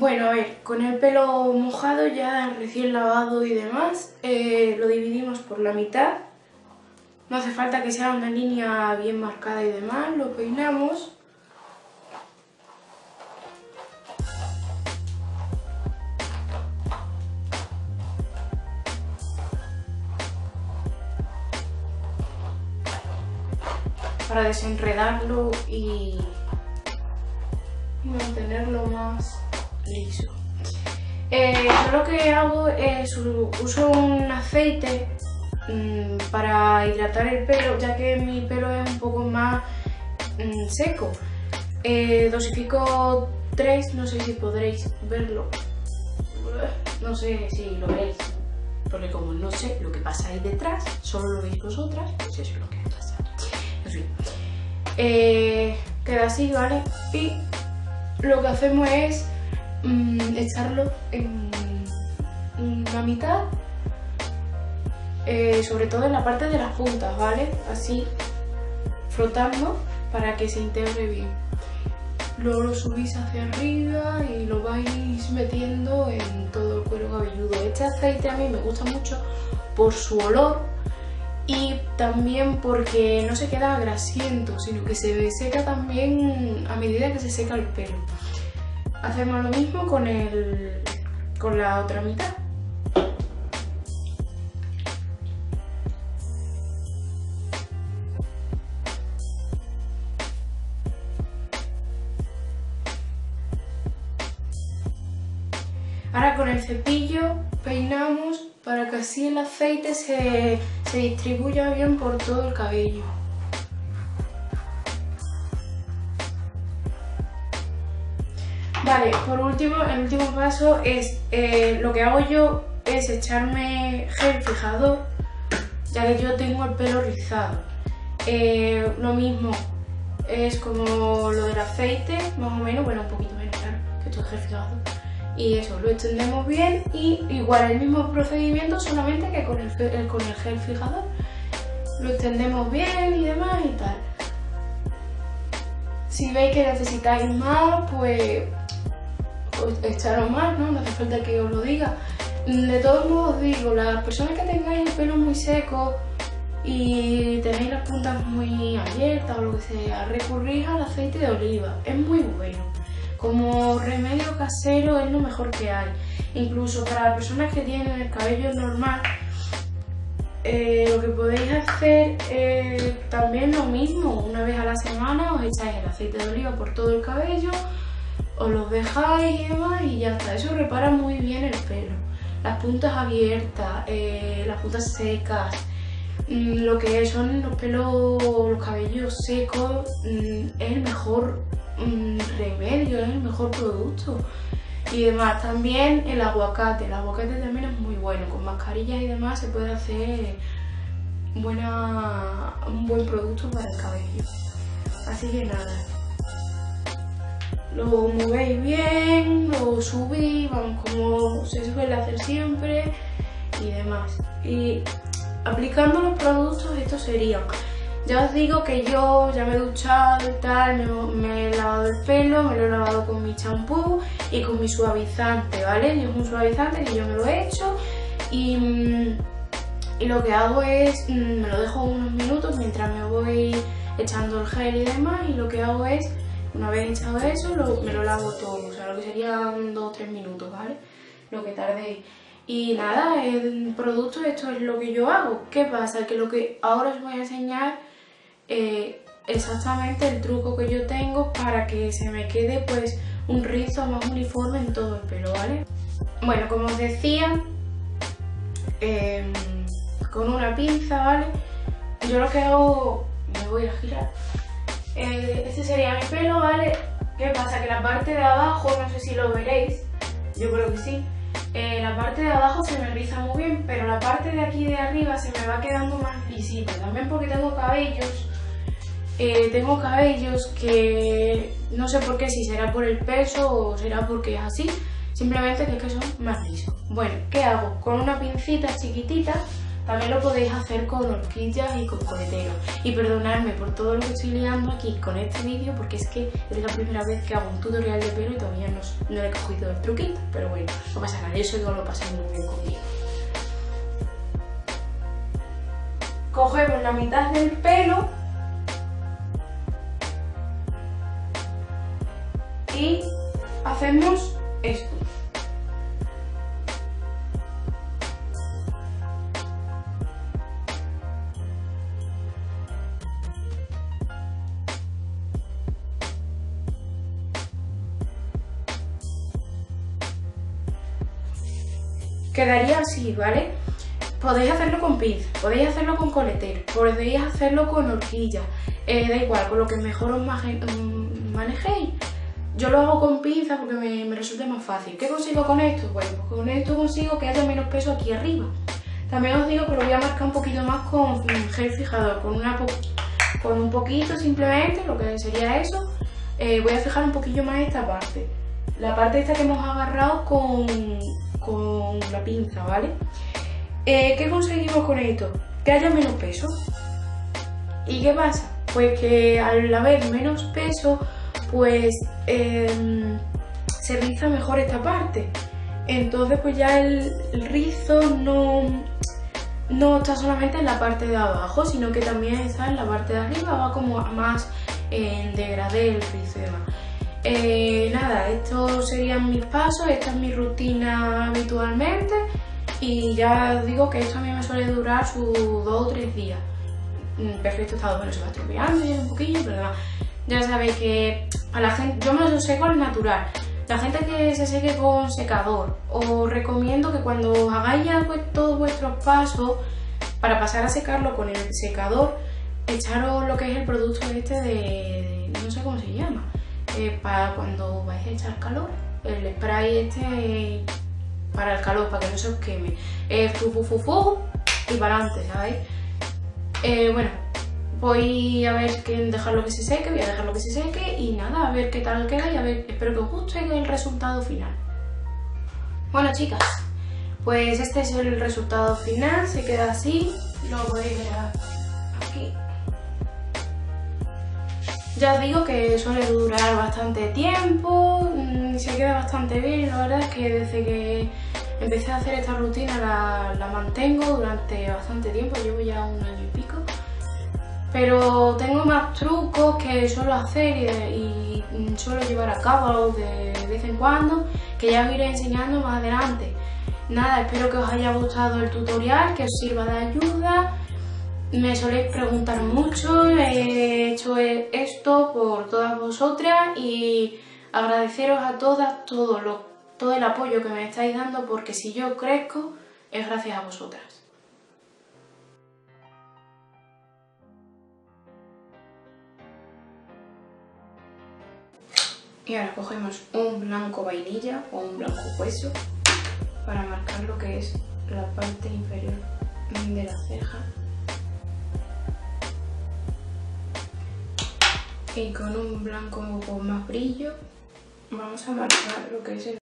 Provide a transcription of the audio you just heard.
Bueno, a ver, con el pelo mojado ya recién lavado y demás, eh, lo dividimos por la mitad. No hace falta que sea una línea bien marcada y demás, lo peinamos. Para desenredarlo y mantenerlo más liso. Eh, yo lo que hago es uso un aceite mm, para hidratar el pelo, ya que mi pelo es un poco más mm, seco. Eh, dosifico 3, no sé si podréis verlo. No sé si lo veis, porque como no sé lo que pasa ahí detrás, solo lo veis vosotras, pues eso es lo que pasa. En fin. Eh, queda así, ¿vale? Y lo que hacemos es mm, echarlo en la mitad, eh, sobre todo en la parte de las puntas, ¿vale? Así, frotando para que se integre bien. Luego lo subís hacia arriba y lo vais metiendo en todo el cuero cabelludo. Este aceite a mí me gusta mucho por su olor y también porque no se queda grasiento, sino que se seca también a medida que se seca el pelo. Hacemos lo mismo con, el, con la otra mitad. Ahora con el cepillo peinamos para que así el aceite se, distribuya bien por todo el cabello. Vale, por último, el último paso es, eh, lo que hago yo es echarme gel fijador, ya que yo tengo el pelo rizado. Eh, lo mismo es como lo del aceite, más o menos, bueno, un poquito menos, claro, que esto es gel fijador y eso, lo extendemos bien y igual el mismo procedimiento solamente que con el, con el gel fijador. Lo extendemos bien y demás y tal. Si veis que necesitáis más, pues, pues echaros más, ¿no? No hace falta que os lo diga. De todos modos digo, las personas que tengáis el pelo muy seco y tenéis las puntas muy abiertas o lo que sea, recurrís al aceite de oliva. Es muy bueno. Como remedio casero es lo mejor que hay. Incluso para las personas que tienen el cabello normal, eh, lo que podéis hacer es también lo mismo. Una vez a la semana os echáis el aceite de oliva por todo el cabello, os lo dejáis y demás y ya está. Eso repara muy bien el pelo. Las puntas abiertas, eh, las puntas secas, mm, lo que son los pelos, los cabellos secos, mm, es el mejor remedio, es el mejor producto. Y demás, también el aguacate, el aguacate también es muy bueno, con mascarillas y demás se puede hacer buena, un buen producto para el cabello. Así que nada, lo movéis bien, lo subís, vamos como se suele hacer siempre y demás. Y aplicando los productos estos serían ya os digo que yo ya me he duchado y tal, me, he lavado el pelo, me lo he lavado con mi champú y con mi suavizante, ¿vale? es un suavizante que yo me lo he hecho y, lo que hago es, mm, me lo dejo unos minutos mientras me voy echando el gel y demás y lo que hago es, una vez echado eso, me lo lavo todo, o sea, lo que serían 2 o 3 minutos, ¿vale? Lo que tarde y nada, el producto, esto es lo que yo hago. ¿Qué pasa? Que lo que ahora os voy a enseñar eh, exactamente el truco que yo tengo para que se me quede pues un rizo más uniforme en todo el pelo, ¿vale? Bueno, como os decía, em, con una pinza, ¿vale? Yo lo que hago, me voy a girar, este sería mi pelo, ¿vale? ¿Qué pasa? Que la parte de abajo, no sé si lo veréis, yo creo que sí, eh, la parte de abajo se me riza muy bien, pero la parte de aquí de arriba se me va quedando más lisita, también porque tengo cabellos eh, tengo cabellos que no sé por qué, si será por el peso o será porque es así, simplemente que, es que son más lisos. Bueno, ¿qué hago? Con una pincita chiquitita, También lo podéis hacer con horquillas y con coleteros. Y perdonadme por todo lo que estoy liando aquí con este vídeo porque es que es la primera vez que hago un tutorial de pelo y todavía no, no he cogido el truquito. Pero bueno, no pasa nada, yo lo pasé muy bien conmigo. Cogemos la mitad del pelo y hacemos esto. Quedaría así, ¿vale? Podéis hacerlo con pinza, podéis hacerlo con coletero, podéis hacerlo con horquilla, eh, da igual, con lo que mejor os manejéis. Yo lo hago con pinza porque me, me resulta más fácil. ¿Qué consigo con esto? Bueno, pues con esto consigo que haya menos peso aquí arriba. También os digo que lo voy a marcar un poquito más con gel fijador, con, una con un poquito simplemente, lo que sería eso. Eh, voy a fijar un poquillo más esta parte. La parte esta que hemos agarrado con, con la pinza, ¿vale? Eh, ¿Qué conseguimos con esto? Que haya menos peso. ¿Y qué pasa? Pues que al haber menos peso, pues em, se riza mejor esta parte. Entonces pues ya el, rizo no, no está solamente en la parte de abajo, sino que también está en la parte de arriba, va como más en degradé el rizo y demás. Eh, nada, estos serían mis pasos, esta es mi rutina habitualmente y ya digo que esto a mí me suele durar sus dos o tres días. Mm, perfecto estado, bueno, se va estropeando un poquillo, pero nada. Ya sabéis que a la gente, yo me lo seco al natural. La gente que se seque con secador, os recomiendo que cuando hagáis pues, todos vuestros pasos, para pasar a secarlo con el secador, echaros lo que es el producto este de, no sé cómo se llama, para cuando vais a echar calor, el spray este para el calor, para que no se os queme. Eh, fu, fu, fu, fu, y para adelante, ¿sabéis? Eh, bueno, voy a ver que dejarlo que se seque, voy a dejarlo que se seque y nada, a ver qué tal queda y a ver, espero que os guste el resultado final. Bueno chicas, pues este es el resultado final, se queda así, lo podéis ver aquí. Ya os digo que suele durar bastante tiempo, mm, se queda bastante bien, la verdad es que desde que empecé a hacer esta rutina la, mantengo durante bastante tiempo, llevo ya un año y pico. Pero tengo más trucos que suelo hacer y, suelo llevar a cabo de vez en cuando, que ya os iré enseñando más adelante. Nada, espero que os haya gustado el tutorial, que os sirva de ayuda me soléis preguntar mucho, he hecho esto por todas vosotras y agradeceros a todas todo, lo, todo el apoyo que me estáis dando porque si yo crezco es gracias a vosotras. Y ahora cogemos un blanco vainilla o un blanco hueso para marcar lo que es la parte inferior de la ceja y con un blanco con más brillo vamos a marcar lo que es el